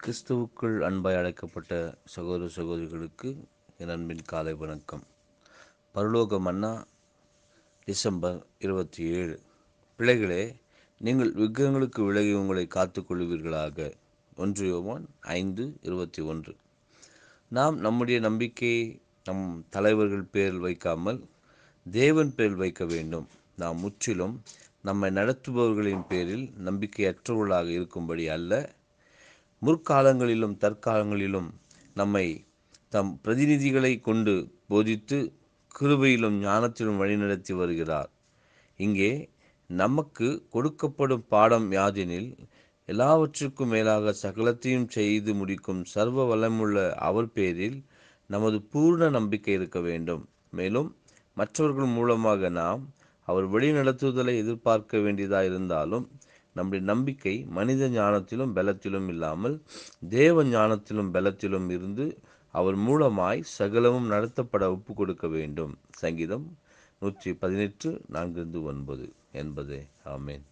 கிறிஸ்துவுக்குள் அன்பாய் அழைக்கப்பட்ட சகோதர சகோதரிகளுக்கு என் அன்பின் காலை வணக்கம். பரலோக மன்னா டிசம்பர் இருபத்தி ஏழு பிள்ளைகளே நீங்கள் விக்கிரகங்களுக்கு விலகி உங்களை காத்துக்கொள்வீர்களாக. ஒன்று யோவான் ஐந்து இருபத்தி ஒன்று நாம் நம்முடைய நம்பிக்கையை நம் தலைவர்கள் பேரில் வைக்காமல் தேவன் பேரில் வைக்க வேண்டும். நாம் முற்றிலும் நம்மை நடத்துபவர்களின் பேரில் நம்பிக்கையற்றவர்களாக இருக்கும்படி அல்ல முற்காலங்களிலும் தற்காலங்களிலும் நம்மை தம் பிரதிநிதிகளை கொண்டு போதித்து கிருபையிலும் ஞானத்திலும் வழிநடத்தி வருகிறார். இங்கே நமக்கு கொடுக்கப்படும் பாடம் யாதெனில் எல்லாவற்றுக்கும் மேலாக சகலத்தையும் செய்து முடிக்கும் சர்வ வளமுள்ள அவர் பேரில் நமது பூர்ண நம்பிக்கை இருக்க வேண்டும். மேலும் மற்றவர்கள் மூலமாக நாம் அவர் வழிநடத்துதலை எதிர்பார்க்க வேண்டியதாக இருந்தாலும் நம்முடைய நம்பிக்கை மனித ஞானத்திலும் பலத்திலும் இல்லாமல் தேவ ஞானத்திலும் பலத்திலும் இருந்து அவர் மூலமாய் சகலமும் நடத்தப்பட ஒப்பு கொடுக்க வேண்டும். சங்கீதம் நூற்றி பதினெட்டு நான்கிருந்து ஒன்பது. என்பதே. ஆமேன்.